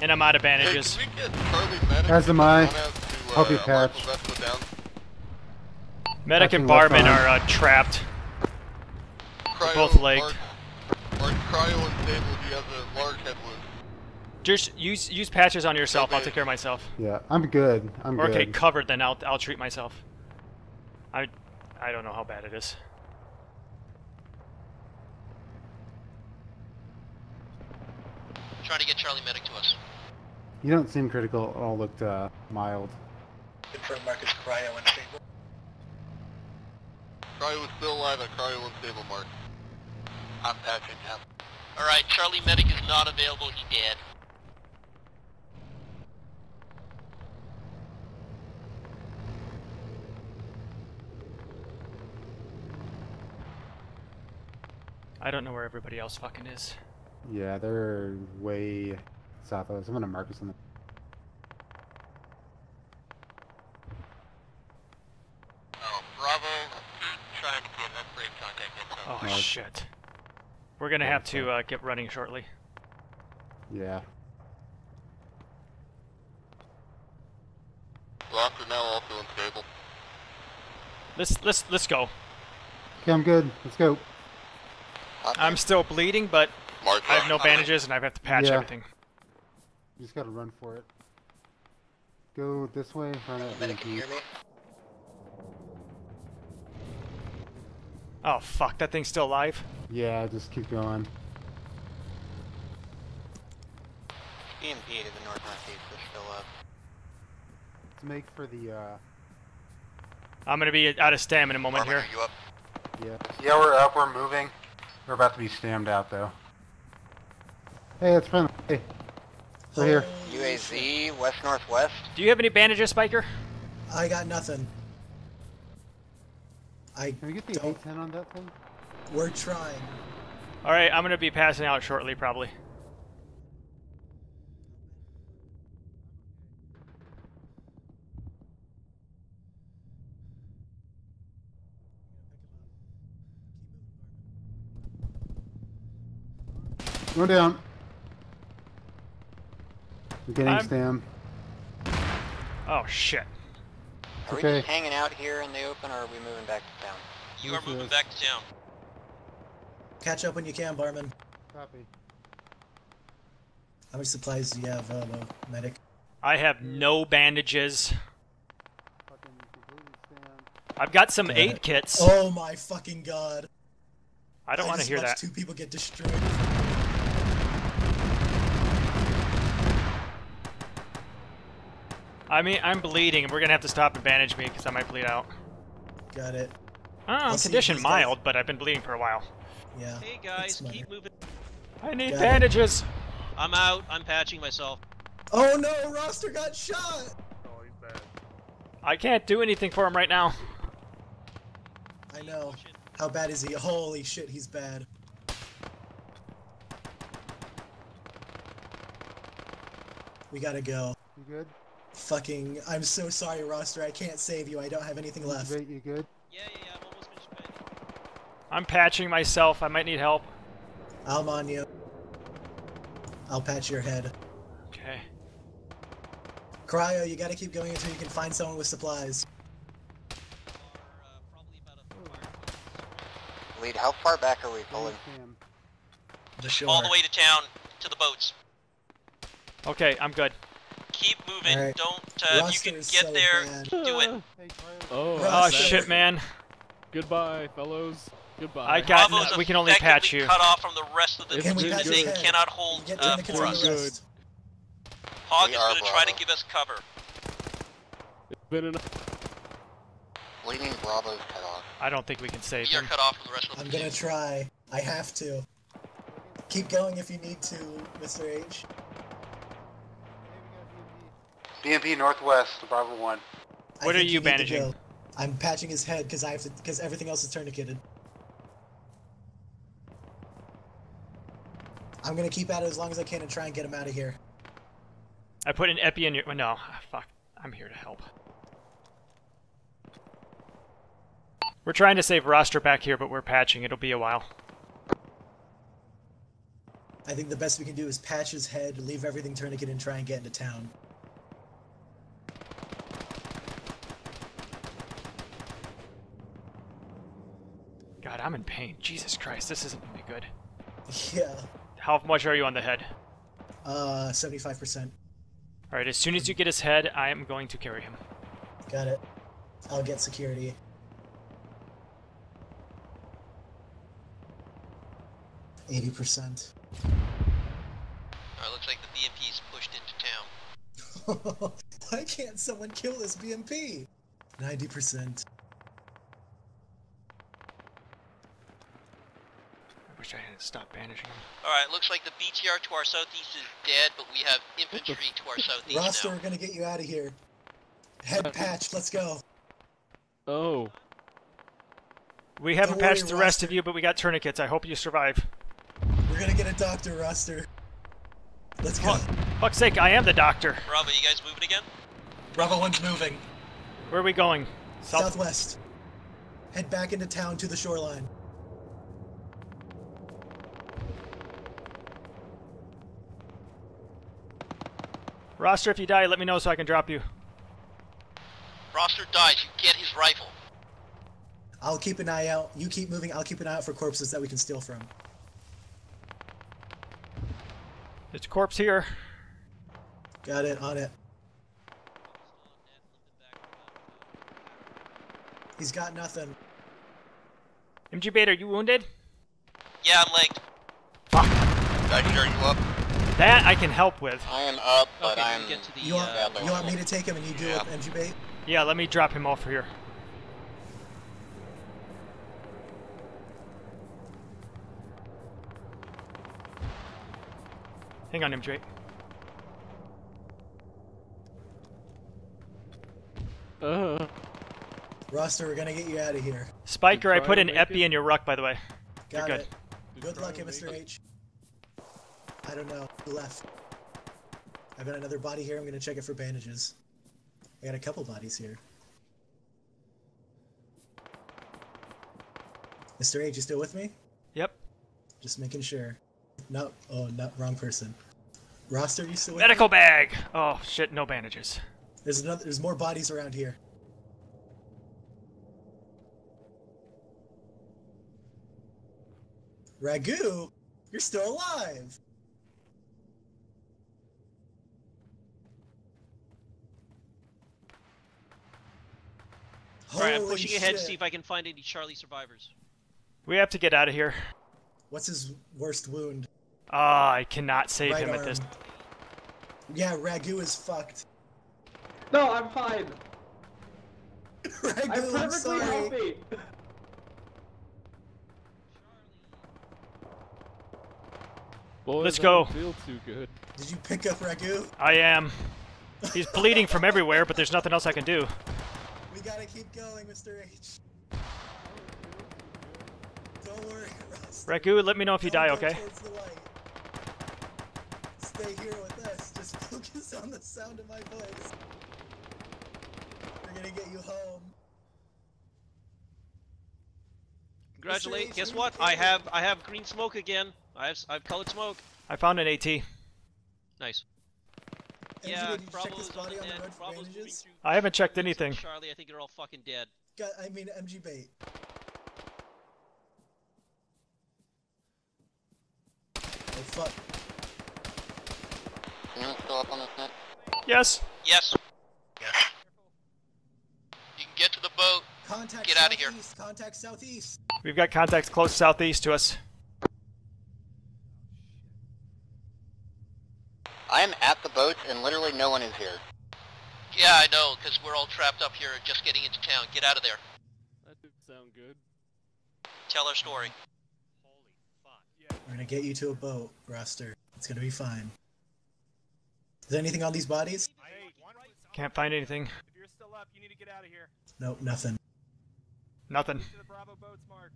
And I'm out of bandages. Hey, can we get Charlie Medic As am I. on out to, Help you uh, patch. Marco Vespa down? Medic and Barman are uh, trapped. Cryo, both legged. Mark, Mark Cryo and Stable, he has a large head wound. Just use use patches on yourself. I'll take care of myself. Yeah, I'm good. I'm Or okay, good. covered. Then I'll I'll treat myself. I I don't know how bad it is. Try to get Charlie Medic to us. You don't seem critical. It all looked uh, mild. Confirm Marcus Cryo unstable. Cryo is still alive at Cryo and Stable, Mark. I'm patching him. Alright, Charlie Medic is not available. He dead. I don't know where everybody else fucking is. Yeah, they're way south of us. I'm gonna mark us on the. Oh, Bravo, trying to get upgrade contact. Oh Nice. shit. We're gonna have to uh, get running shortly. Yeah. Roster now also unstable. Let's let's let's go. Okay, I'm good. Let's go. I'm still bleeding, but Mark, I have no bandages and I have to patch Yeah. everything. You just gotta run for it. Go this way. Run out Medic, can you hear me? Oh fuck, that thing's still alive. Yeah, just keep going. BMP to the north northeast is still up. Let's make for the, uh, I'm gonna be out of stam in a moment here. you up? yeah. Yeah, we're up. We're moving. We're about to be stammed out though. Hey, it's friendly. Hey. We're here. UAZ, west northwest. Do you have any bandages, Spiker? I got nothing. I Can we get the don't. A10 on that thing? We're trying. All right, I'm gonna be passing out shortly, probably. Go down. I'm getting I'm- stam. Oh shit. Are we Okay. just hanging out here in the open, or are we moving back to town? You are moving back to town. Catch up when you can, barman. Copy. How many supplies do you have, uh, Mo- medic? I have no bandages. Fucking completely. I've got some Got aid kits. Oh my fucking god! I don't want to hear that. Two people get destroyed. I mean, I'm bleeding, and we're gonna have to stop and bandage me because I might bleed out. Got it. Oh, I'll see if condition these guys- mild, but I've been bleeding for a while. Yeah. Hey guys, keep moving. I need Got it. bandages. I'm out. I'm patching myself. Oh no, roster got shot. Oh, he's bad. I can't do anything for him right now. I know. How bad is he? Holy shit, he's bad. We gotta go. You good? Fucking, I'm so sorry, roster. I can't save you. I don't have anything left. Wait, you good? Yeah, yeah, yeah. I'm almost finished bandaging. I'm patching myself. I might need help. I'm on you. I'll patch your head. Okay. Cryo, you gotta keep going until you can find someone with supplies. Are, probably about a fire. Lead, how far back are we Go pulling? The shore. All the way to town, to the boats. Okay, I'm good. Keep moving. Alright. Don't. Uh, you can get so there. bad. Do it. Hey, try it. Oh, Oh shit, man. goodbye, fellows. Goodbye. I got- Bravo's we can only patch effectively you. Cut off from the rest of the. It's Can we been patch they good. cannot hold Get uh, for us. the Good. rest. Hog We is going to try to give us cover. It's been an What do you cut off? I don't think we can save We are him. cut off from the rest of the I'm team. gonna try. I have to. Keep going if you need to, Mr. H. BMP Northwest, Bravo 1. What are you need to bandaging? I'm patching his head because I have to because everything else is tourniqueted. I'm gonna keep at it as long as I can and try and get him out of here. I put an epi in your. No, ah, fuck. I'm here to help. We're trying to save roster back here, but we're patching. It'll be a while. I think the best we can do is patch his head, leave everything tourniqueted, and try and get into town. God, I'm in pain. Jesus Christ, this isn't gonna be good. Yeah. How much are you on the head? Uh, 75%. Alright, as soon as you get his head, I am going to carry him. Got it. I'll get security. Eighty percent. Alright, looks like the BMP's pushed into town. Why can't someone kill this BMP? Ninety percent. I wish I had stopped bandaging him. Alright, looks like the BTR to our southeast is dead, but we have infantry to our southeast Roster, now. we're gonna get you out of here. Head patch, let's go. Oh. We haven't worry, patched the rest of you, but we got tourniquets. I hope you survive. We're gonna get a doctor, Roster. Let's go. Fuck's sake, I am the doctor. Bravo, you guys moving again? Bravo one's moving. Where are we going? South. Southwest. Head back into town to the shoreline. Roster, if you die, let me know so I can drop you. Roster dies, you get his rifle. I'll keep an eye out. You keep moving. I'll keep an eye out for corpses that we can steal from. It's a corpse here. Got it. On it. He's got nothing. MG Bait, are you wounded? Yeah, I'm legged. Ah. Did I you up? That I can help with. I am up, but Okay, I'm. we get to the, You want, uh, you want me to take him and you do Yeah. it, MG bait? Yeah, let me drop him off here. Hang on, MJ. Uh, Roster, we're gonna get you out of here. Spiker, I put an epi it? in your ruck, by the way. You're Got good. it. Good luck, Mr. H. I don't know. Who left? I've got another body here. I'm gonna check it for bandages. I got a couple bodies here. Mr. H, you still with me? Yep. Just making sure. No, oh, not wrong person. Roster, you still with Medical me? bag! Oh, shit, no bandages. There's another. There's more bodies around here. Ragu, you're still alive. Alright, I'm Holy pushing ahead to see if I can find any Charlie survivors. We have to get out of here. What's his worst wound? Ah, I cannot save Right him at this. Yeah, Ragu is fucked. no, I'm fine. Ragu, I'm I'm perfectly sorry. healthy. Boys, Let's go. don't feel too good. Did you pick up Ragu? I am. He's bleeding from everywhere, but there's nothing else I can do. We gotta keep going, Mr. H. Don't worry, Ross. Ragu, let me know if you Don't die, okay? towards the light. Stay here with us. Just focus on the sound of my voice. We're gonna get you home. Congratulate. H, Guess what? I have I have green smoke again. I have I've colored smoke. I found an AT. Nice. MG, Yeah, did you check Bravo this body on the road for bandages? I haven't checked anything. Charlie, I think they're all fucking dead. Got, I mean, MG bait. Oh fuck. Anyone still up on this net? Yes. Yes. You can get to the boat. Contact Get outta here. Contact southeast. We've got contacts close southeast to us. I am at the boat and literally no one is here. Yeah, I know, because we're all trapped up here just getting into town. Get out of there. That did sound good. Tell our story. We're gonna get you to a boat, Roster. It's gonna be fine. Is there anything on these bodies? Can't find anything. If you're still up, you need to get out of here. Nope, nothing. Nothing. To the Bravo boats, Mark.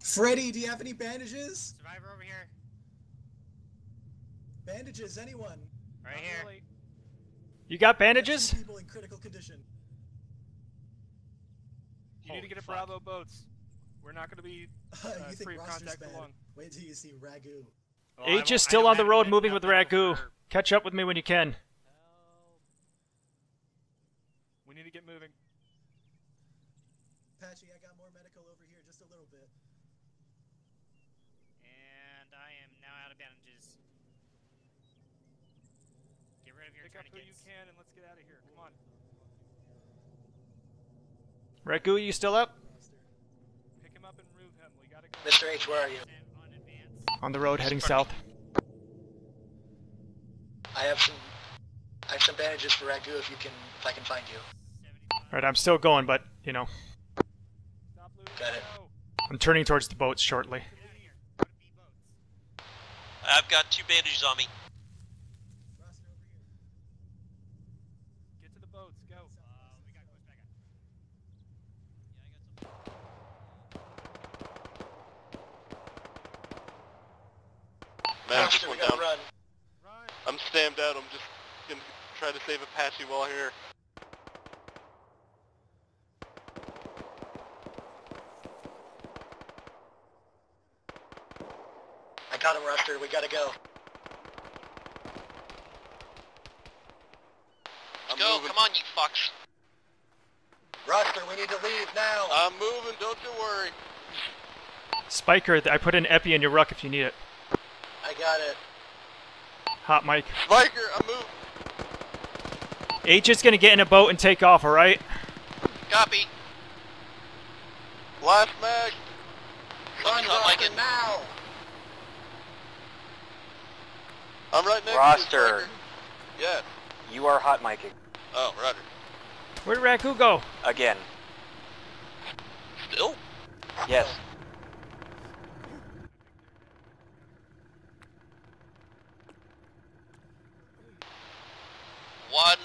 Freddy, do you have any bandages? Survivor over here. Bandages, anyone? Right here. You got bandages? People in critical condition. You need to get a Bravo boats. We're not going to be uh, you think free of contact bad? for long. Wait till you see Ragu. H is still on the road moving with Ragu. Catch up with me when you can. We need to get moving. Patchy, I got more medical over here, just a little bit. And I am now out of bandages. Get rid of your Pick up who you can and let's get out of here. Come on. Ragu, you still up? Pick him up and move him. We gotta go. Mr. H, where are you? On the road heading south. I have some. I have some bandages for Ragu if you can, if I can find you. Alright, I'm still going, but, you know, Got it. I'm turning towards the boats shortly. I've got two bandages on me. Get to the boats. Go. Man, Roster, just went down. run. I'm stammed out. I'm just gonna try to save Apache while here. I got him, Roster. We gotta go. Let's go, come on, you fucks. Roster, we need to leave now. I'm moving, don't you worry. Spiker, I put an epi in your ruck if you need it. I got it. Hot mic. Viker, I'm moving. H is gonna get in a boat and take off, alright? Copy. Last mag. Something not like it. now. I'm right next Roster. to you, Spiker. Yes. You are hot micing. Oh, roger. Where'd Ragu go? Again. Still? Yes. One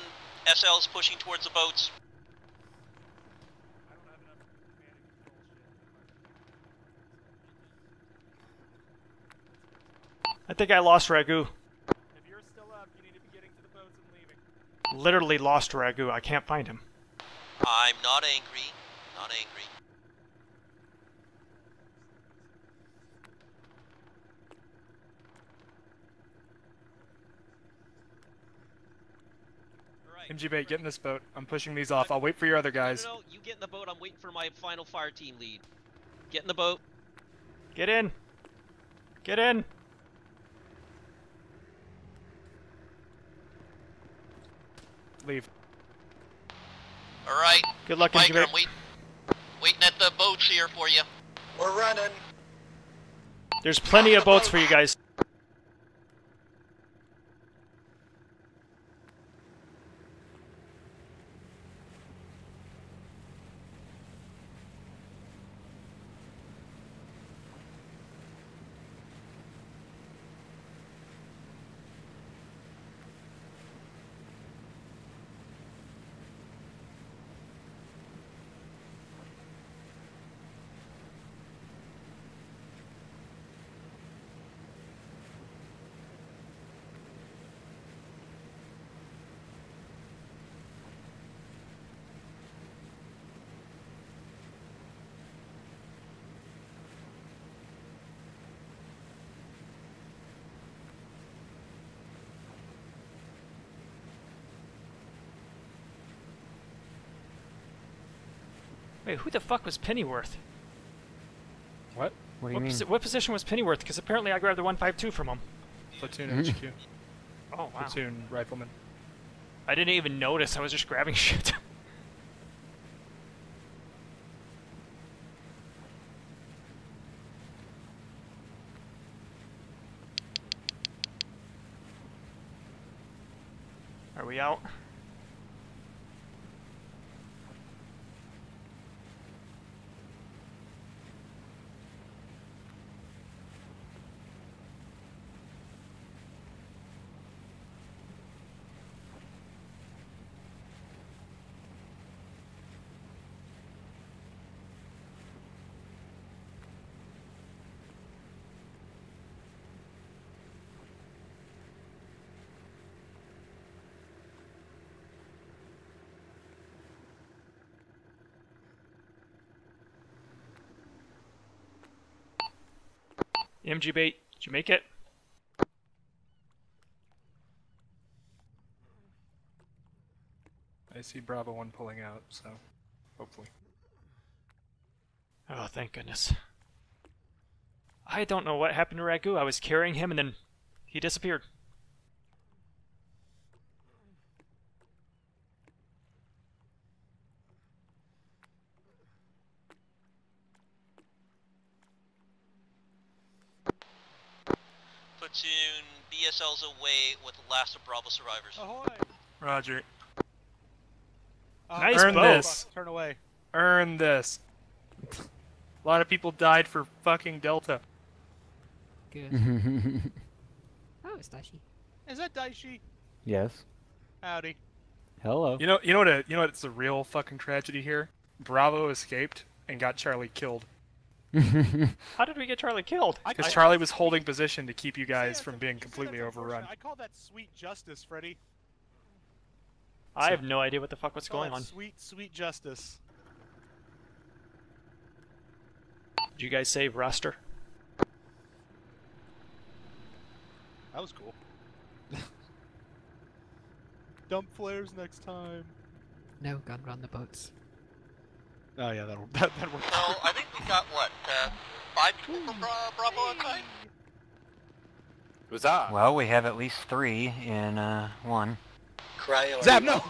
SL is pushing towards the boats. I think I lost Ragu. If you're still up, you need to be getting to the boats and leaving. Literally lost Ragu. I can't find him. I'm not angry. Not angry. MGB, get in this boat. I'm pushing these off. I'll wait for your other guys. No, no, you get in the boat. I'm waiting for my final fire team lead. Get in the boat. Get in. Get in. Leave. All right. Good luck, Spiker, MGB. I'm waiting, waiting at the boats here for you. We're running. There's plenty of boats for you guys. Who the fuck was Pennyworth? What? What do you what, mean? posi- what position was Pennyworth? Because apparently I grabbed the 152 from him. Platoon Mhm. HQ. Oh, wow. Platoon rifleman. I didn't even notice. I was just grabbing shit. Are we out? MG bait, did you make it? I see Bravo 1 pulling out, so hopefully. Oh, thank goodness. I don't know what happened to Ragu. I was carrying him and then he disappeared. Platoon away with the last of Bravo survivors. Ahoy! Roger. Uh, nice Earn bow. this. Turn away. Earn this. A lot of people died for fucking Delta. Good. oh, it's Daishi. Is that Daishi? yes. Howdy. Hello. You know, you know what? A, you know what's the real fucking tragedy here? Bravo escaped and got Charlie killed. How did we get Charlie killed? Because Charlie was holding position to keep you guys from being completely overrun. I call that sweet justice, Freddy. I have no idea what the fuck was going on. Sweet, sweet justice. Did you guys save roster? That was cool. Dump flares next time. No, gun run the boats. Oh yeah, that'll that that works. So I think we got what? Uh, five people from Bra- Bravo outside. Huzzah! Well, we have at least three in uh, one. Cryo. Zab, no!